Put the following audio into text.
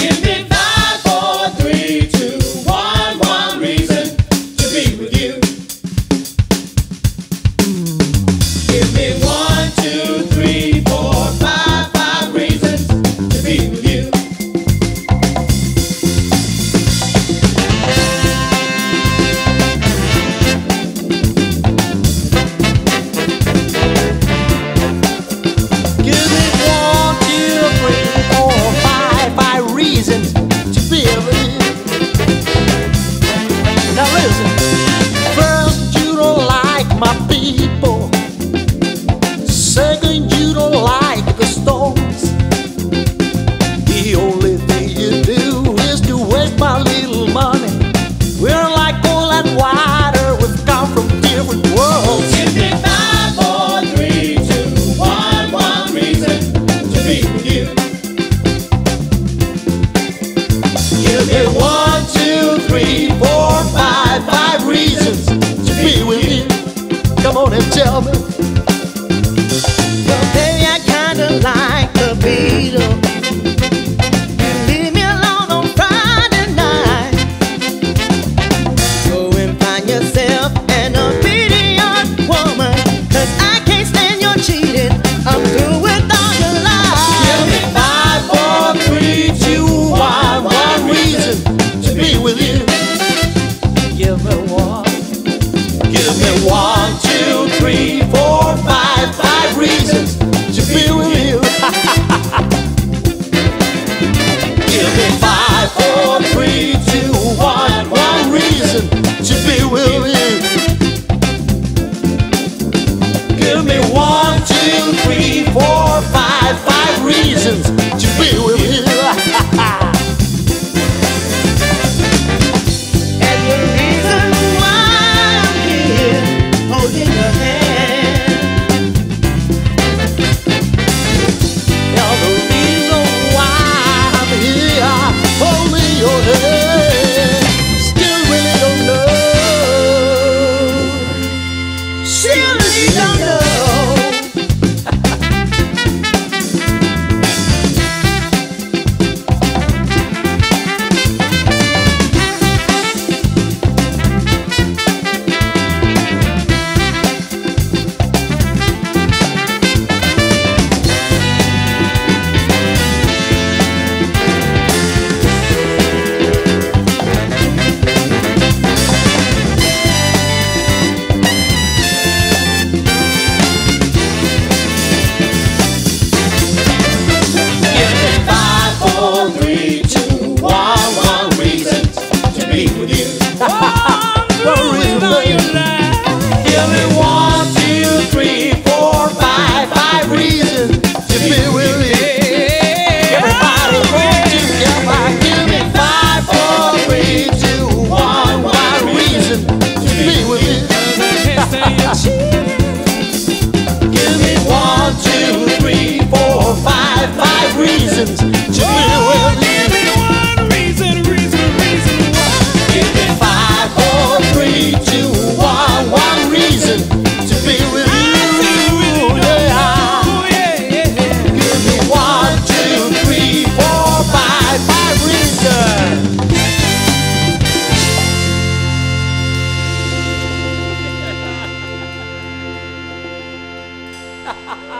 Give me Come on and tell me. Well, baby, I kinda like the Beatles. Give me five, four, three, two, one. One reason to be with you. Give me one, two, three, four, five, five reasons. She you don't know. Give me one, two, three, four, five, five reasons. ha ha ha